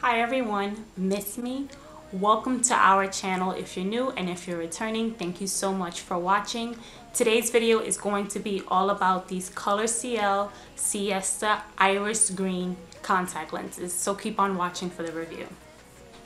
Hi everyone, miss me? Welcome to our channel if you're new and if you're returning, thank you so much for watching. Today's video is going to be all about these Color CL Siesta Iris Green contact lenses, so keep on watching for the review.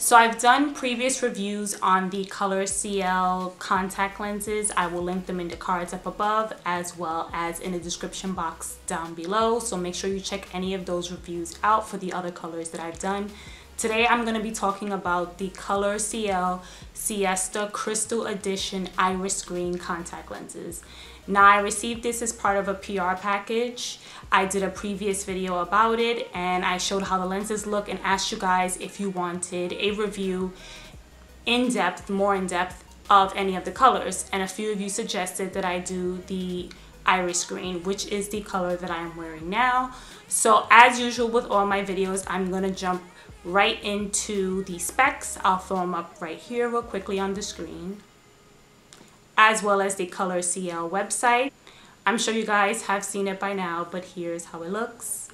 So I've done previous reviews on the Color CL contact lenses. I will link them in the cards up above as well as in the description box down below. So make sure you check any of those reviews out for the other colors that I've done. Today I'm going to be talking about the Color CL Siesta Crystal Edition Iris Green contact lenses. Now I received this as part of a PR package. I did a previous video about it and I showed how the lenses look and asked you guys if you wanted a review in depth, more in depth of any of the colors. And a few of you suggested that I do the iris green, which is the color that I am wearing now. So as usual with all my videos, I'm gonna jump right into the specs. I'll throw them up right here real quickly on the screen as well as the Color CL website. I'm sure you guys have seen it by now, but here's how it looks.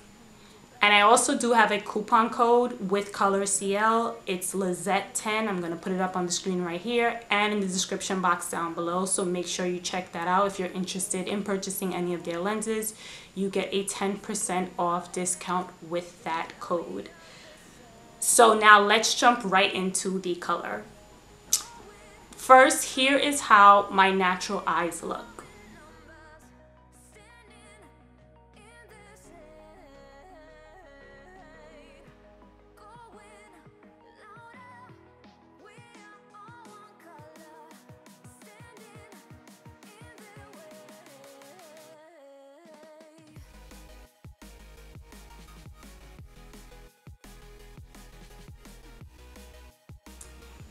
And I also do have a coupon code with Color CL. It's Lizette10. I'm going to put it up on the screen right here and in the description box down below. So make sure you check that out. If you're interested in purchasing any of their lenses, you get a 10% off discount with that code. So now let's jump right into the color. First, here is how my natural eyes look.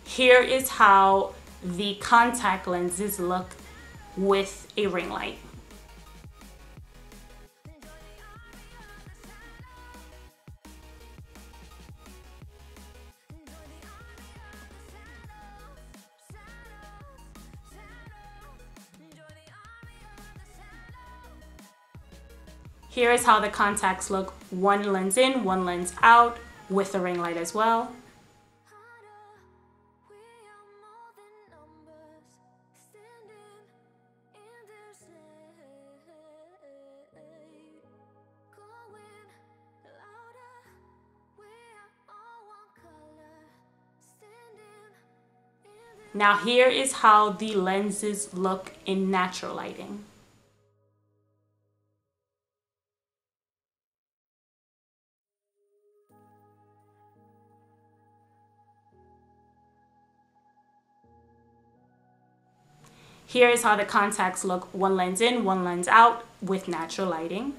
Here is how the contact lenses look with a ring light. Here is how the contacts look, one lens in, one lens out, with a ring light as well. Now here is how the lenses look in natural lighting. Here is how the contacts look one lens in, one lens out with natural lighting.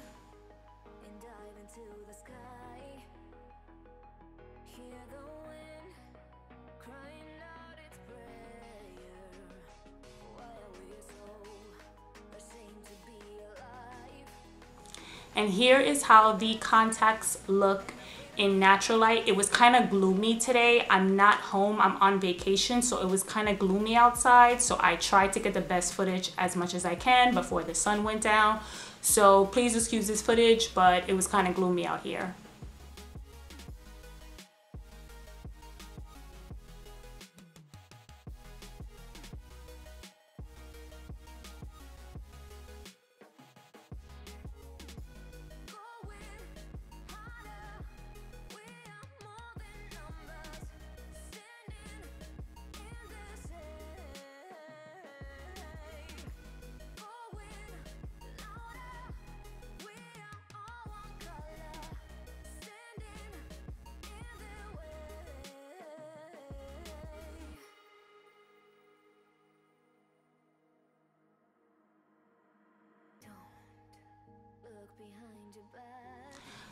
And here is how the contacts look in natural light. It was kind of gloomy today. I'm not home, I'm on vacation, so it was kind of gloomy outside. So I tried to get the best footage as much as I can before the sun went down. So please excuse this footage, but it was kind of gloomy out here.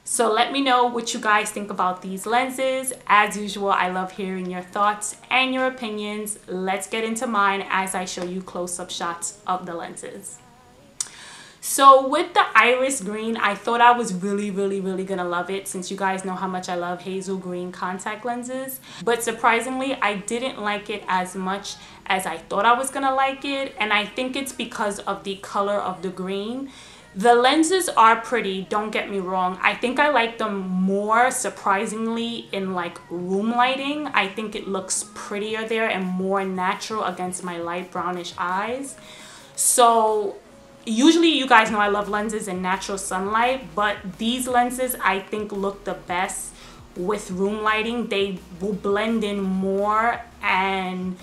So let me know what you guys think about these lenses. As usual, I love hearing your thoughts and your opinions. Let's get into mine as I show you close-up shots of the lenses. So with the iris green, I thought I was really, really, really gonna love it since you guys know how much I love hazel green contact lenses. But surprisingly, I didn't like it as much as I thought I was gonna like it. And I think it's because of the color of the green The lenses are pretty, don't get me wrong. I think I like them more surprisingly in like room lighting. I think it looks prettier there and more natural against my light brownish eyes. So usually you guys know I love lenses in natural sunlight, but these lenses I think look the best with room lighting. They will blend in more and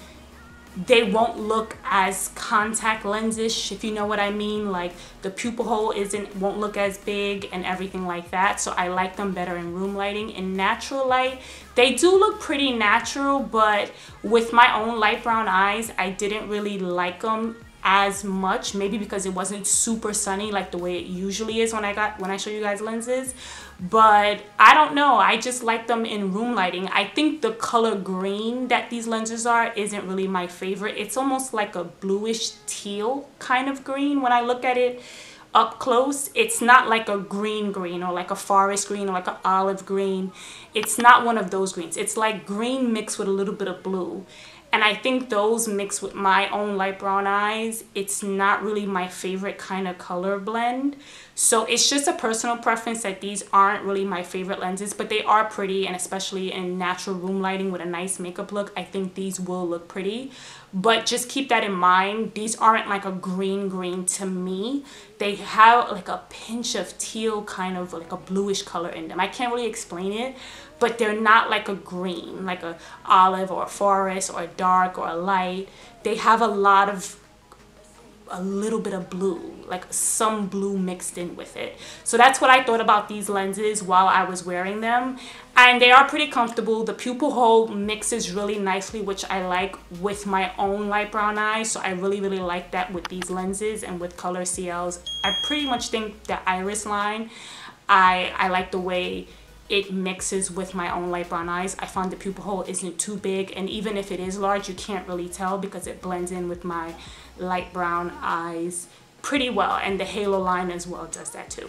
they won't look as contact lensish if you know what I mean. Like the pupil hole isn't won't look as big and everything like that. So I like them better in room lighting. In natural light they do look pretty natural but with my own light brown eyes I didn't really like them as much maybe because it wasn't super sunny like the way it usually is when I got when I show you guys lenses. But I don't know. I just like them in room lighting. I think the color green that these lenses are isn't really my favorite. It's almost like a bluish teal kind of green when I look at it up close. It's not like a green green or like a forest green or like an olive green. It's not one of those greens. It's like green mixed with a little bit of blue and I think those mixed with my own light brown eyes, it's not really my favorite kind of color blend. So it's just a personal preference that these aren't really my favorite lenses, but they are pretty and especially in natural room lighting with a nice makeup look, I think these will look pretty. But just keep that in mind. These aren't like a green green to me. They have like a pinch of teal kind of like a bluish color in them. I can't really explain it, but they're not like a green, like a olive or a forest or a dark or a light. They have a lot of a little bit of blue, like some blue mixed in with it. So that's what I thought about these lenses while I was wearing them. And they are pretty comfortable. The pupil hole mixes really nicely, which I like with my own light brown eyes. So I really, really like that with these lenses and with Color CLs. I pretty much think the iris line, I, I like the way it mixes with my own light brown eyes. I found the pupil hole isn't too big and even if it is large you can't really tell because it blends in with my light brown eyes pretty well and the halo line as well does that too.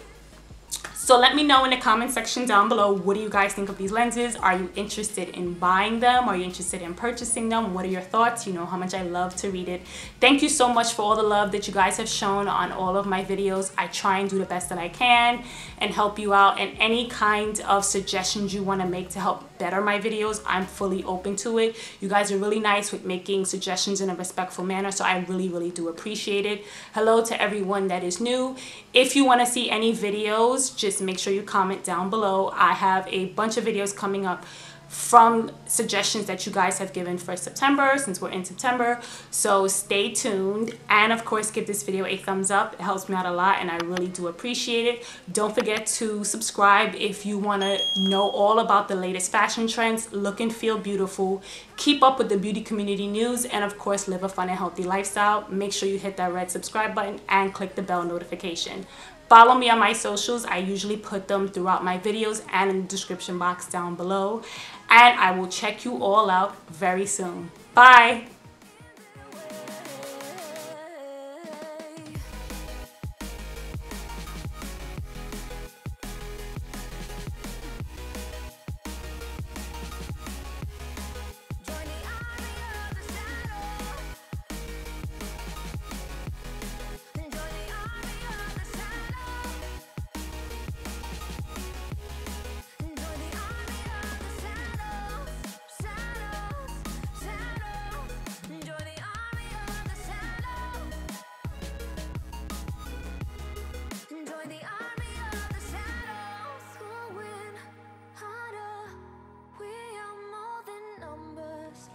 So let me know in the comment section down below, what do you guys think of these lenses? Are you interested in buying them? Are you interested in purchasing them? What are your thoughts? You know how much I love to read it. Thank you so much for all the love that you guys have shown on all of my videos. I try and do the best that I can and help you out and any kind of suggestions you want to make to help better my videos, I'm fully open to it. You guys are really nice with making suggestions in a respectful manner, so I really, really do appreciate it. Hello to everyone that is new. If you want to see any videos, just make sure you comment down below. I have a bunch of videos coming up from suggestions that you guys have given for September since we're in September. So stay tuned and of course give this video a thumbs up. It helps me out a lot and I really do appreciate it. Don't forget to subscribe if you want to know all about the latest fashion trends, look and feel beautiful, keep up with the beauty community news and of course live a fun and healthy lifestyle. Make sure you hit that red subscribe button and click the bell notification. Follow me on my socials. I usually put them throughout my videos and in the description box down below. And I will check you all out very soon. Bye!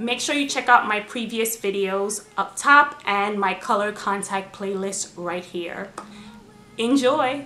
Make sure you check out my previous videos up top and my color contact playlist right here. Enjoy!